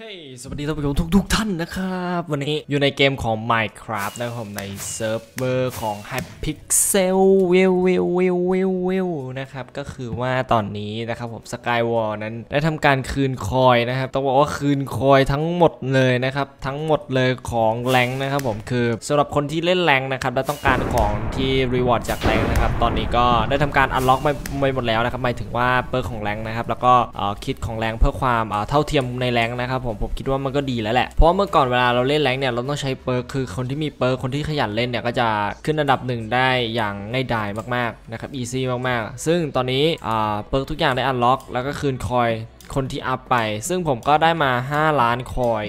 เฮ้ยสวัสดีท่านผู้ชมทุกทุกๆท่านนะครับ วันนี้อยู่ในเกมของ Minecraft นะครับผมในเซิร์ฟเวอร์ของ Hypixel w i l w i l w i l w i l w i l นะครับ ก็คือว่าตอนนี้นะครับผม Skywars นั้นได้ทำการคืน coin นะครับ ต้องบอกว่าคืน coin ทั้งหมดเลยนะครับ ทั้งหมดเลยของ rank นะครับผมคือสำหรับคนที่เล่น rank นะครับ และต้องการของที่ reward จาก rank นะครับ ตอนนี้ก็ได้ทำการ unlock ไปหมดแล้วนะครับหมายถึงว่า perk ของ rank นะครับแล้วก็kit ของ rank เพื่อความเอ่อเท่าเทียมใน rank นะครับผมผมคิดว่ามันก็ดีแล้วแหละเพราะเมื่อก่อนเวลาเราเล่น rank เนี่ยเราต้องใช้ perk คือคนที่มี perk คนที่ขยันเล่นเนี่ยก็จะขึ้นอันดับหนึ่งได้อย่างง่ายดายมากๆนะครับ easy มากๆ ซึ่งตอนนี้อ่า perk ทุกอย่างได้ unlock แล้วก็คืน coin คนที่อัพไป ซึ่งผมก็ได้มา 5 ล้าน coin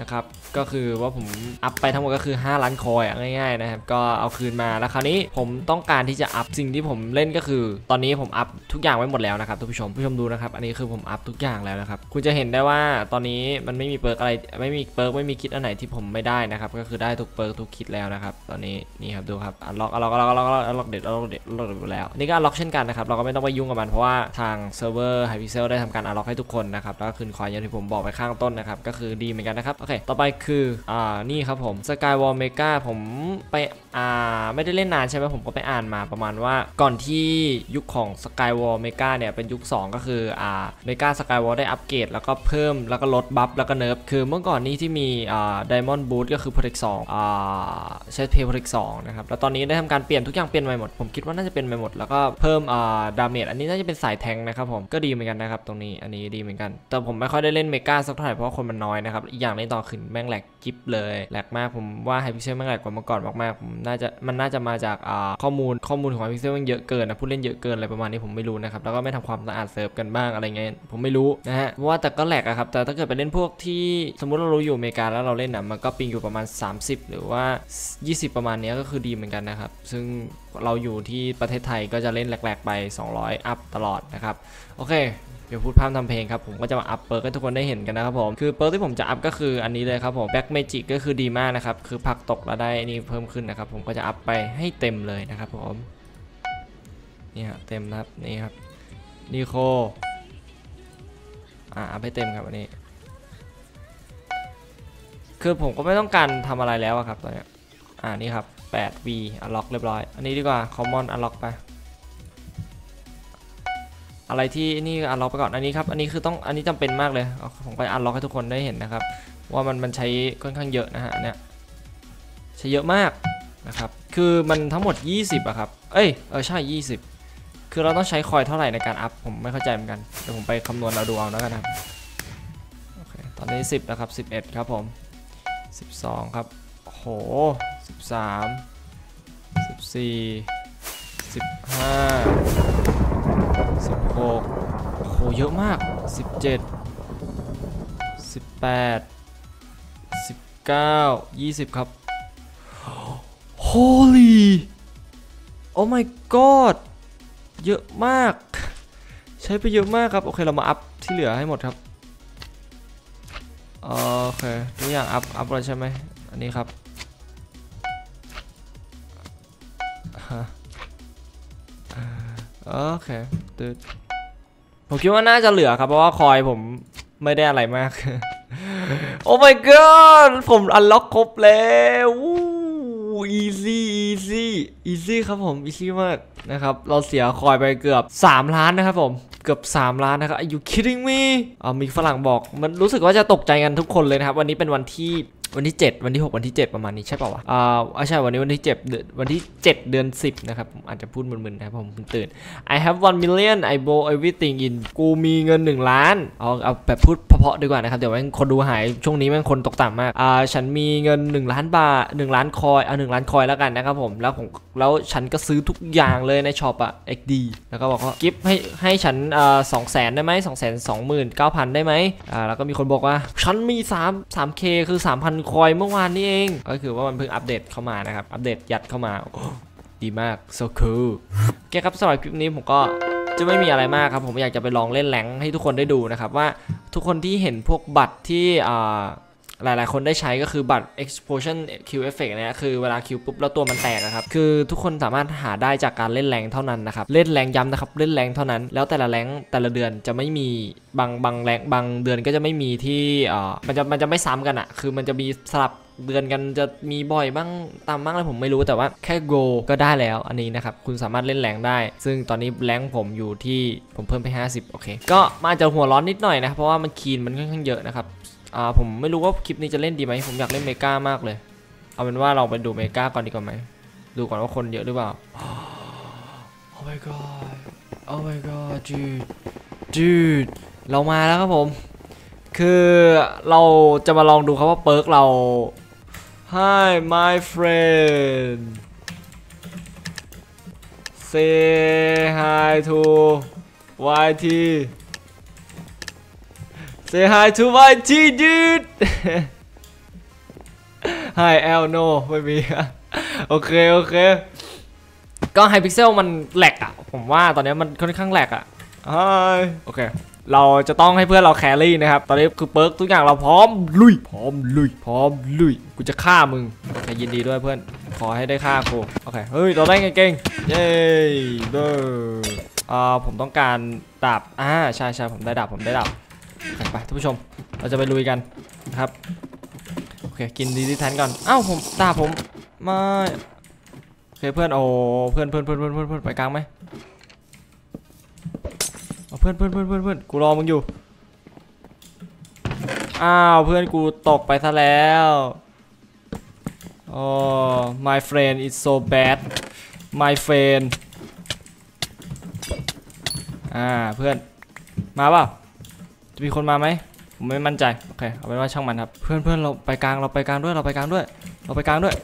นะครับ ก็คือว่าผมอัพไปทั้งหมดก็คือ 5 ล้าน coin อะง่ายๆนะครับ ก็เอาคืนมาแล้วคราวนี้ผมต้องการที่จะอัพสิ่งที่ผมเล่นก็คือ ตอนนี้ผมอัพทุกอย่างไว้หมดแล้วนะครับทุกผู้ชมผู้ชมดูนะครับอันนี้คือผมอัพทุกอย่างแล้วนะครับคุณจะเห็นได้ว่าตอนนี้มันไม่มี perk อะไรไม่มี perk ไม่มี kit อันไหนที่ผมไม่ได้นะครับก็คือได้ทุก perk ทุก kit แล้วนะครับตอนนี้นี่ครับดูครับ unlock unlock unlock unlock unlocked unlocked unlocked แล้วนี่ก็ unlock เช่นกันนะครับเราก็ไม่ต้องไปยุ่งกับมันเพราะว่าทางเซิร์ฟเวอร์ Hypixel ได้ทำการ unlock ให้ทุกคนนะครับแล้วก็คืน coin อย่างที่ผมบอกไปข้างต้นนะครับก็คือดีเหมือนกันนะครับโอเคต่อไปคือ อ่า นี่ครับผม Skywars Mega ผมไป อ่าไม่ได้เล่นนานใช่ไหมผมก็ไปอ่านมาประมาณว่าก่อนที่ยุคของ Skywars Mega เนี่ยเป็นยุค 2 ก็คืออ่า Mega Skywars ได้อัปเกรดแล้วก็เพิ่มแล้วก็ลด buff แล้วก็ nerf คือเมื่อก่อนนี้ที่มีอ่า Diamond Boot ก็คือ Protect 2อ่าใช้ Pay Protect 2นะครับแล้วตอนนี้ได้ทำการเปลี่ยนทุกอย่างเปลี่ยนใหม่หมด ผมคิดว่าน่าจะเป็นใหม่หมด แล้วก็เพิ่มอ่า damage อันนี้น่าจะเป็นสายแทงนะครับผมก็ดีเหมือนกันนะครับตรงนี้อันนี้ดีเหมือนกัน แต่ผมไม่ค่อยได้เล่น Mega สักเท่าไหร่เพราะว่าคนมันน้อยนะครับอีกอย่างในตอนขึ้นแม่ง lag ชิบเลย lag มากผมว่า Hypixel แม่ง lag กว่าเมื่อก่อนมากๆผมน่าจะมันน่าจะมาจากข้อมูลข้อมูลของ Hypixel มันเยอะเกินนะผู้เล่นเยอะเกินอะไรประมาณนี้ผมไม่รู้นะครับแล้วก็ไม่ทำความสะอาดเซิร์ฟกันบ้างอะไรเงี้ยผมไม่รู้นะฮะเพราะว่าแต่ก็ lag อะครับแต่ถ้าเกิดไปเล่นพวกที่สมมุติเรารู้อยู่อเมริกาแล้วเราเล่นนะมันก็ ping อยู่ประมาณ 30 หรือว่า 20 ประมาณเนี้ยก็คือดีเหมือนกันนะครับซึ่ง เราอยู่ที่ประเทศไทยก็จะเล่น lag ๆไป 200 อัพตลอดนะครับ โอเคเดี๋ยวพูดพร่ำทำเพลงครับ ผมก็จะมาอัพ perk ให้ทุกคนได้เห็นกันนะครับผม คือ perk ที่ผมจะอัพก็คืออันนี้เลยครับผม Black Magic ก็คือดีมากนะครับ คือผลักตกแล้วได้นี่เพิ่มขึ้นนะครับ ผมก็จะอัพไปให้เต็มเลยนะครับผมนี่ครับเต็มนะครับนี่ครับนีโคอ่าอัพให้เต็มครับอันนี้ คือผมก็ไม่ต้องการทำอะไรแล้วครับตอนเนี้ยอ่านี่ครับ 8V อันล็อกเรียบร้อย อันนี้ดีกว่า Common อันล็อกไป อะไรที่นี่อันล็อกไปก่อน อันนี้ครับ อันนี้คือต้อง อันนี้จำเป็นมากเลยเผมไปอันล็อกให้ทุกคนได้เห็นนะครับ ว่ามันมันใช้ค่อนข้างเยอะนะฮะเนี่ยใช้เยอะมากนะครับ คือมันทั้งหมด 20อะครับ เอ้ย เออใช่ 20 คือเราต้องใช้คอยเท่าไหร่ในการอัพ ผมไม่เข้าใจเหมือนกัน เดี๋ยวผมไปคำนวณเราดูเอาแล้วกันนะครับตอนนี้ 10 นะครับ 11 ครับผม 12 ครับโห 13 14 15สิบหกโอ้โห เยอะมากสิบเจ็ดสิบแปดสิบเก้ายี่สิบครับ Holy Oh my god เยอะมาก ใช้ไปเยอะมากครับ โอเค เรามาอัพที่เหลือให้หมดครับ โอเค ทุกอย่างอัพ อัพแล้วใช่ไหมอันนี้ครับ โอเคตืดผมคิดว่าน่าจะเหลือครับ เพราะว่า coin ผมไม่ได้อะไรมาก oh my god ผม unlock ครบแล้ว easy easy easy ครับผม easy มาก นะครับเราเสีย coin ไปเกือบ 3 ล้านนะครับผมเกือบ 3 ล้านนะครับ Are you kidding me อ่ามีฝรั่งบอกมันรู้สึกว่าจะตกใจกันทุกคนเลยนะครับ วันนี้เป็นวันที่วันที่ 7 วันที่ 6 วันที่ 7 ประมาณนี้ใช่ป่าวะอ่าอ่าใช่วันนี้วันที่7เดือนวันที่ 7 เดือน 10 นะครับผมอาจจะพูดมึนๆนะครับผมตื่น I have one million I blow everything in กูมีเงิน 1 ล้าน เอาเอาแบบพูดเพาะๆดีกว่านะครับ เดี๋ยวแม่งคนดูหาย ช่วงนี้แม่งคนตกต่ำมาก อ่า ฉันมีเงิน 1 ล้านบาท 1 ล้านคอย เอา 1 ล้านคอยแล้วกันนะครับผม แล้วผมแล้วฉันก็ซื้อทุกอย่างเลยในช็อปอะ XD แล้วก็บอกว่ากิฟให้ให้ฉันอ่าสองแสนได้ไหมสองแสนสองหมื่นเก้าพันได้ไหมอ่าแล้วก็มีคนบอกว่า ฉันมี3 3K คือ3,000คอยเมื่อวานนี้เอง ก็คือว่ามันเพิ่งอัปเดตเข้ามานะครับ อัปเดตยัดเข้ามาดีมาก so cool โอเคครับสำหรับคลิปนี้ผมก็จะไม่มีอะไรมากครับ ผมอยากจะไปลองเล่นแรงให้ทุกคนได้ดูนะครับว่าทุกคนที่เห็นพวกบัตรที่อ่า หลายๆ คนได้ใช้ก็คือบัตร explosion Q effect เนี่ยคือเวลาคิวปุ๊บแล้วตัวมันแตกอะครับคือทุกคนสามารถหาได้จากการเล่นแรงเท่านั้นนะครับเล่นแรงย้ำนะครับเล่นแรงเท่านั้น แล้วแต่ละแรงแต่ละเดือนจะไม่มีบางบางแรงบางเดือนก็จะไม่มีที่เอ่อมันจะมันจะไม่ซ้ำกันอะคือมันจะมีสลับเดือนกันจะมีบ่อยบ้างตามบ้างอะไรผมไม่รู้แต่ว่าแค่โกก็ได้แล้วอันนี้นะครับ คุณสามารถเล่นแรงได้ ซึ่งตอนนี้แรงผมอยู่ที่ผมเพิ่มไป 50 โอเค ก็มาจะหัวร้อนนิดหน่อยนะครับเพราะว่ามันคีนมันค่อนข้างเยอะนะครับ อ่าผมไม่รู้ว่าคลิปนี้จะเล่นดีไหมผมอยากเล่นเมกามากเลย เอาเป็นว่าเราไปดูเมกาก่อนดีกว่าไหมดูก่อนว่าคนเยอะหรือเปล่า Oh my god Oh my god dude dude เรามาแล้วครับผม คือเราจะมาลองดูครับว่า perk เรา Hi my friend Say hi to YT Say hi to YT dude Hi L no ไม่มีโอเค โอเค ก็ Hypixel มันแหลกอะผมว่าตอนนี้มันค่อนข้างแหลกอะ Hi โอเค เราจะต้องให้เพื่อนเราแครี่นะครับ ตอนนี้คือเปิร์กทุกอย่างเราพร้อมลุย พร้อมลุย พร้อมลุย กูจะฆ่ามึงโอเคยินดีด้วยเพื่อน ขอให้ได้ฆ่ากูโอเค เฮ้ย เราได้เก่งๆเย้เด้ออ่าผมต้องการดาบ อ่า ใช่ใช่ผมได้ดาบ ผมได้ดาบโอเค ไปท่านผู้ชม เราจะไปลุยกันนะครับ โอเค กินดีที่แทนก่อน อ้าวผมดาผมม่โอเคเพื่อนโอ้เพื่อนเพื่อนเพื่อนเพื่อนเพื่อนไปกลางไหมเอาเพื่อนเพื่อนเพื่อนเพื่อนเพื่อนกูรอมึงอยู่ อ้าวเพื่อนกูตกไปซะแล้วโอ้ my friend is so bad my friend อ่าเพื่อนมาเปล่า จะมีคนมาไหมผมไม่มั่นใจโอเคเอาเป็นว่าช่างมันครับเพื่อนเพื่อนเราไปกลางเราไปกลางด้วยเราไปกลางด้วย เราไปกลางด้วย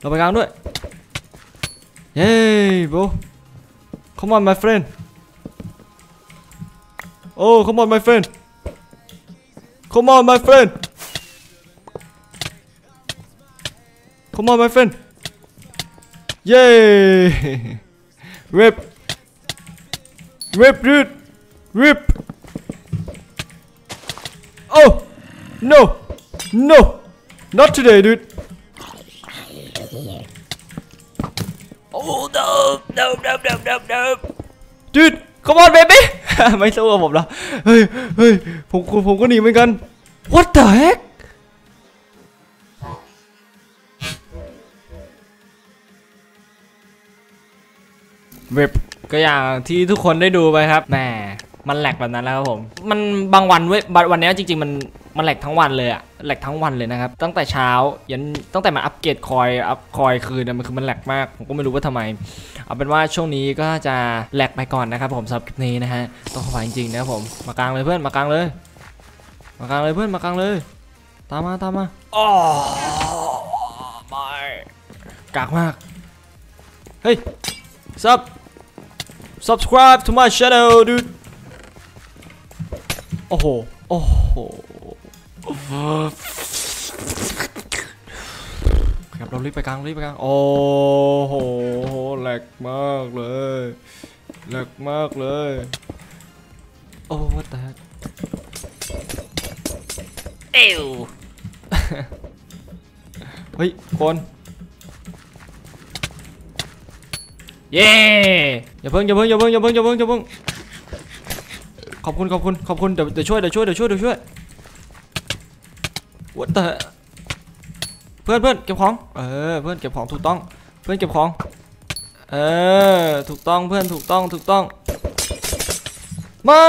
เราไปกลางด้วยเย้ bro come on my friend oh come on my friend come on my friend come on my friend เย้ rip rip dude rip Oh! No! No! Not today, dude! Oh no! No, no, no, no, no! Dude! Come on, baby! ไม่สู้กับผมแล้วเฮ้ย เฮ้ย ผมผมก็หนีเหมือนกัน What the heck? เว็บก็อย่างที่ทุกคนได้ดูไปครับแหม มันแหลกแบบนั้นแล้วครับผม มันบางวันเว้ยวันนี้จริงๆมันมันแหลกทั้งวันเลยอะแหลกทั้งวันเลยนะครับ ตั้งแต่เช้ายันตั้งแต่มาอัปเกรดคอยอัพคอยคืนนี่ยมันคือมันแหลกมาก ผมก็ไม่รู้ว่าทำไม เอาเป็นว่าช่วงนี้ก็จะแหลกไปก่อนนะครับผมสำหรับคลิปนี้นะฮะ ต้องขออภัยจริงๆนะครับผม มากลางเลยเพื่อน มากลางเลย มากลางเลยเพื่อน มากลางเลย ตามมาตามมาอ๋อไม่กากมาก เฮ้ย sub subscribe to my channel dude โอ้โห โอ้โห ครับเรารีบไปกลางรีบไปกลาง โอ้โหแหลกมากเลยแหลกมากเลย โอ้ what the heck เอวเฮ้ย คน เย้อย่าเพิ่งอย่าเพิ่งอย่าเพิ่งอย่าเพิ่งอย่าเพิ่งอย่าเพิ่ง ขอบคุณขอบคุณขอบคุณเดี๋ยวเดี๋ยวช่วยเดี๋ยวช่วยเดี๋ยวช่วยเดี๋ยวช่วย What the เพื่อนเพื่อนเก็บของเออเพื่อนเก็บของถูกต้อง เพื่อนเก็บของเออถูกต้องเพื่อนถูกต้องถูกต้องไม่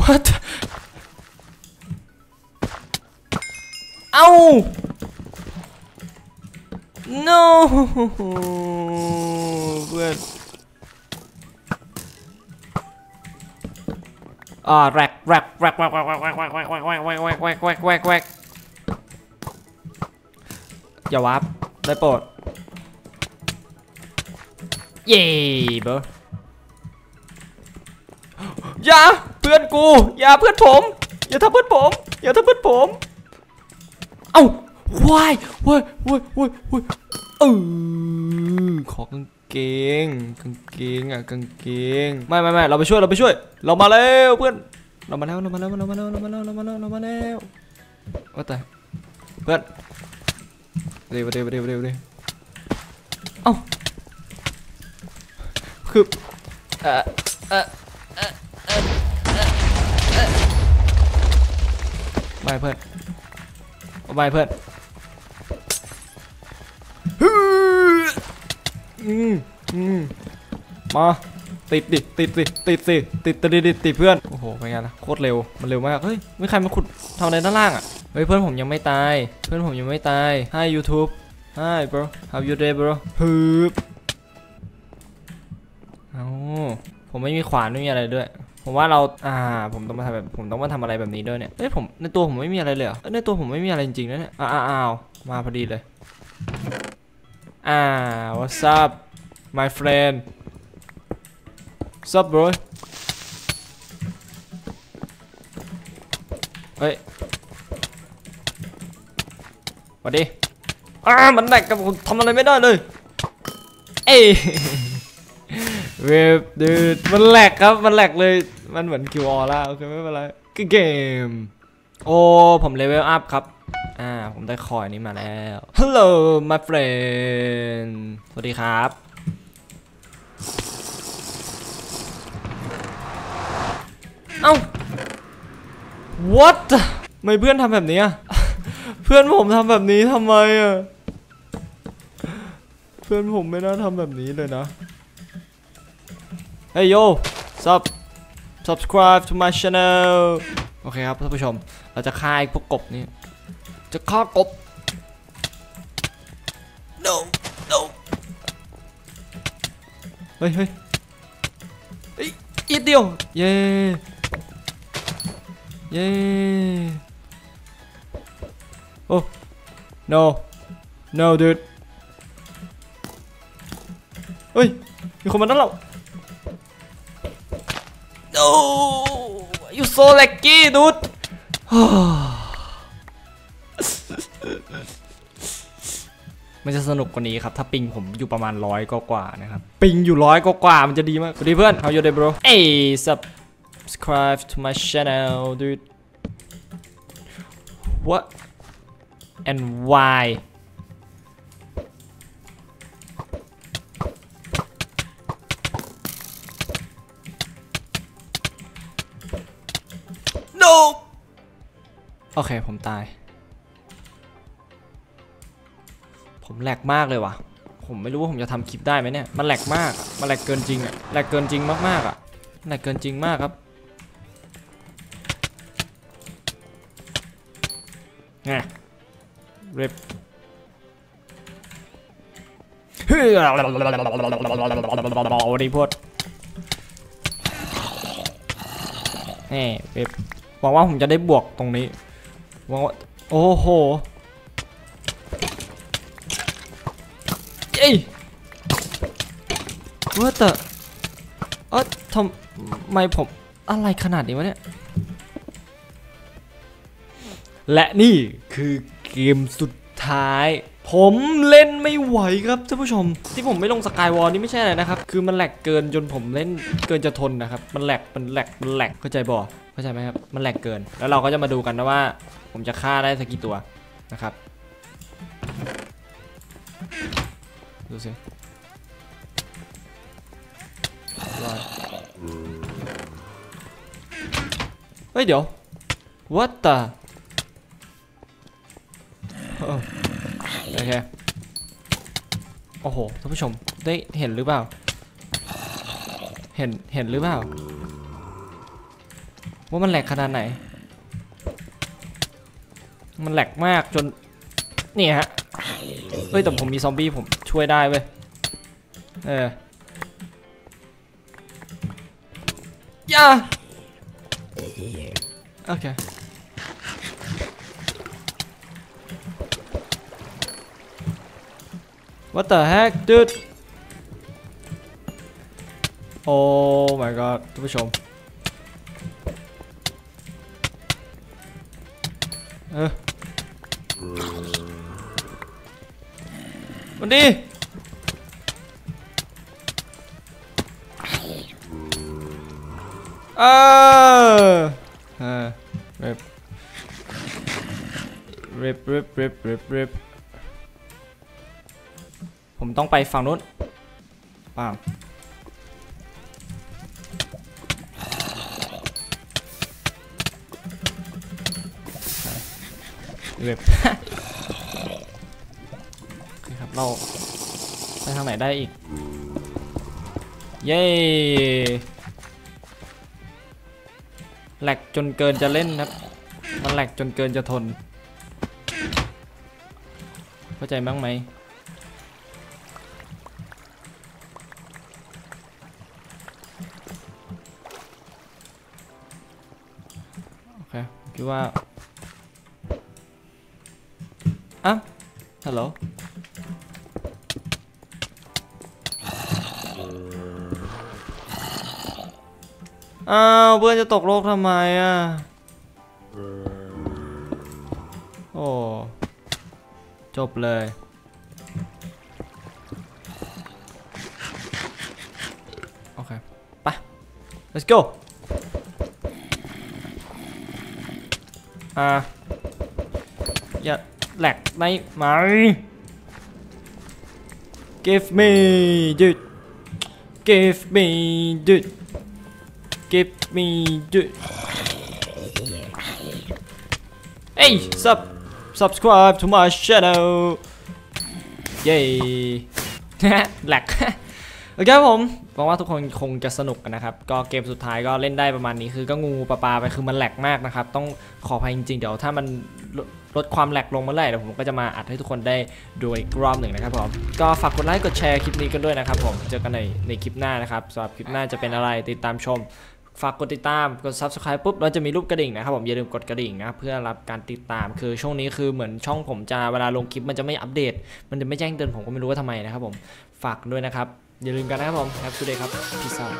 What เอา no เพื่อน อ่าแรกแรกแรกแรกแรกแรกแรกแรกแรกแรกแรกแรกแรกแรกแรกแรกแรกอย่าวับได้โปรดเย่เบอร์อย่าเพื่อนกู อย่าเพื่อนผม อย่าทำเพื่อนผม อย่าทำเพื่อนผม เอ้าวายวายวายวายวยเออขอกาง เกงกางเกงอะกางเกงไม่ไม่ไม่เราไปช่วยเราไปช่วย เรามาแล้วเพื่อนเรามาแล้วเรามาแล้วเรามาแล้วเรามาแล้วเรามาแล้วเรามาแล้วว่าแต่เพื่อนเร็วเร็วเร็วเร็วเร็วเอ้าคือเออเออเออเออเออเออไม่เพื่อนไม่เพื่อน อืมอืมมาติดดิติดสิติดสิติดติดติดติดเพื่อนโอ้โหเป็นไงล่ะโคตรเร็วมันเร็วมากเฮ้ยไม่ใครมาขุดทำอะไรด้านล่างอะเฮ้ยเพื่อนผมยังไม่ตาย เพื่อนผมยังไม่ตาย Hi YouTube Hi bro how you day bro ฮึบเอาผมไม่มีขวานไม่มีอะไรด้วย ผมว่าเราอ่าผมต้องมาทำแบบผมต้องมาทำอะไรแบบนี้ด้วยเนี่ยเอ้ยผมในตัวผมไม่มีอะไรเลยเหรอในตัวผมไม่มีอะไรจริงๆนะเนี่ยอ้าวมาพอดีเลย อ่า what's up my friend what's up bro เฮ้ยสวัสดีอ่ามันแหลกกับผมทำอะไรไม่ได้เลย เอ้ยเว็บดูดมันแหลกครับ มันแหลกเลย มันเหมือนคิวออล่าโอเคไม่เป็นไรก็เกม โอ้ ผมเลเวลอัพครับ อ่าผมได้คอยนี้มาแล้ว Hello my friend สวัสดีครับ เอ้า what ทำไมเพื่อนทำแบบนี้อะเพื่อนผมทำแบบนี้ทำไมอะเพื่อนผมไม่น่าทำแบบนี้เลยนะ เฮ้ยโย sub subscribe to my channel โอเคครับท่านผู้ชม เราจะฆ่าไอ้พวกกบนี่ จะฆ่ากบ no no เฮ้ยเฮ้ยเฮ้ยอีกเดียว เย้เย้โอ้ no no dude เฮ้ย มีคนมาด้านเรา No you so lucky dude มันจะสนุกกว่านี้ครับ ถ้าปิงผมอยู่ประมาณร้อยกว่าๆนะครับ ปิงอยู่ร้อยกว่าๆมันจะดีมากสวัสดีเพื่อน how you day bro hey subscribe to my channel dude what and why no โอเค ผมตาย ผมแหลกมากเลยว่ะ ผมไม่รู้ว่าผมจะทำคลิปได้ไหมเนี่ย มันแหลกมาก มันแหลกเกินจริงอะแหลกเกินจริงมากๆอะแหลกเกินจริงมากครับ ไงเร็บเฮ้ยวันนี้พดนี่เว็บหวังว่าผมจะได้บวกตรงนี้หวังว่า โอ้โห อ้ยว่าแต่เออทำไมผมอะไรขนาดนี้วะเนี่ย และนี่คือเกมสุดท้าย ผมเล่นไม่ไหวครับท่านผู้ชม ที่ผมไม่ลงสกายวอลนี่ไม่ใช่อะไรนะครับ คือมันแหลกเกินจนผมเล่นเกินจะทนนะครับ มันแหลกมันแหลกมันแหลกเข้าใจบ่เข้าใจไหมครับ มันแหลกเกิน แล้วเราก็จะมาดูกันนะว่า ผมจะฆ่าได้สักกี่ตัวนะครับ ดูสิเฮ้ยเดี๋ยว what the โอเค โอ้โหท่านผู้ชมได้เห็นหรือเปล่า เห็น เห็นหรือเปล่า ว่ามันแหลกขนาดไหน มันแหลกมากจน นี่ฮะ เฮ้ยแต่ผมมีซอมบี้ผม ช่วยได้เว้ยเอออย่าโอเค What the heck dude Oh my god ท่านผู้ชมเออ มันดีเออริบริบริบริบริบริบผมต้องไปฝั่งนู้นป้ามริบโอเรับ เราไปทางไหนได้อีก เย้แหลกจนเกินจะเล่นครับ มันแหลกจนเกินจะทน เข้าใจบ้างไหมโอเคคิดว่าอะฮัลโหล อ้าวเพื่อนจะตกโลกทำไมอะ โอ้ จบเลย โอเค ไป let's go อ่า อย่าแหลกได้ไหม give me dude give me dude give me hey sub subscribe to my channel เย้ แหลกโอเคครับผมหวังว่าทุกคนคงจะสนุกกันนะครับ ก็เกมสุดท้ายก็เล่นได้ประมาณนี้คือก็งูปลาปลาไปคือมันแหลกมากนะครับ ต้องขออภัยจริงๆ เดี๋ยวถ้ามันลดลดความแหลกลงเมื่อไหร่เดี๋ยวผมก็จะมาอัดให้ทุกคนได้ดูอีกรอบหนึ่งนะครับผม ก็ฝากกดไลค์กดแชร์คลิปนี้กันด้วยนะครับผม เจอกันในในคลิปหน้านะครับสำหรับคลิปหน้าจะเป็นอะไรติดตามชม ฝากกดติดตาม กด subscribe ปุ๊บเราจะมีรูปกระดิ่งนะครับผมอย่าลืมกดกระดิ่งนะครับเพื่อรับการติดตามคือช่วงนี้คือเหมือนช่องผมจะเวลาลงคลิปมันจะไม่อัปเดต มันจะไม่แจ้งเตือนผมก็ไม่รู้ว่าทำไมนะครับผมฝากด้วยนะครับอย่าลืมกันนะครับผม Have a good day ครับ Peace out